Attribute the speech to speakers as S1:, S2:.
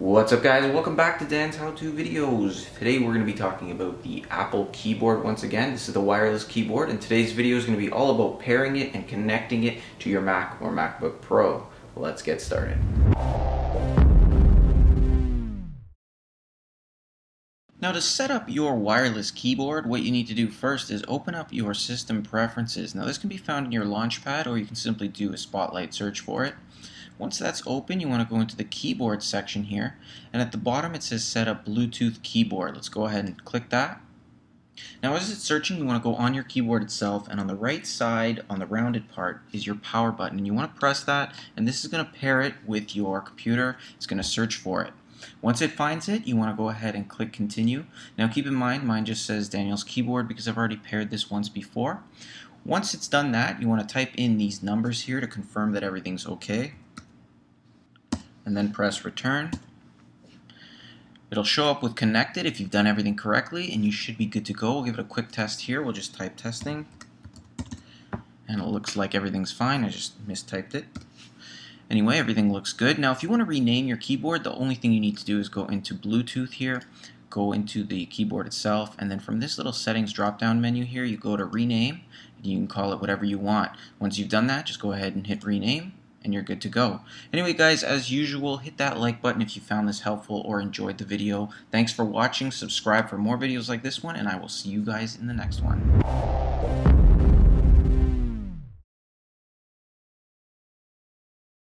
S1: What's up guys, welcome back to Dan's How To Videos. Today we're going to be talking about the Apple keyboard once again. This is the wireless keyboard and today's video is going to be all about pairing it and connecting it to your Mac or MacBook Pro. Let's get started. Now to set up your wireless keyboard, what you need to do first is open up your system preferences. Now this can be found in your Launchpad or you can simply do a spotlight search for it. Once that's open, you want to go into the keyboard section here, and at the bottom it says set up Bluetooth keyboard. Let's go ahead and click that. Now as it's searching, you want to go on your keyboard itself, and on the right side, on the rounded part, is your power button. And you want to press that, and this is going to pair it with your computer. It's going to search for it. Once it finds it, you want to go ahead and click continue. Now keep in mind, mine just says Daniel's keyboard because I've already paired this once before. Once it's done that, you want to type in these numbers here to confirm that everything's okay and then press return. It'll show up with connected if you've done everything correctly and you should be good to go. We'll give it a quick test here. We'll just type testing and it looks like everything's fine. I just mistyped it. Anyway, everything looks good. Now if you want to rename your keyboard, the only thing you need to do is go into Bluetooth here, go into the keyboard itself, and then from this little settings drop-down menu here, you go to rename, and you can call it whatever you want. Once you've done that, just go ahead and hit rename, and you're good to go. Anyway guys, as usual, hit that like button if you found this helpful or enjoyed the video. Thanks for watching, subscribe for more videos like this one, and I will see you guys in the next one.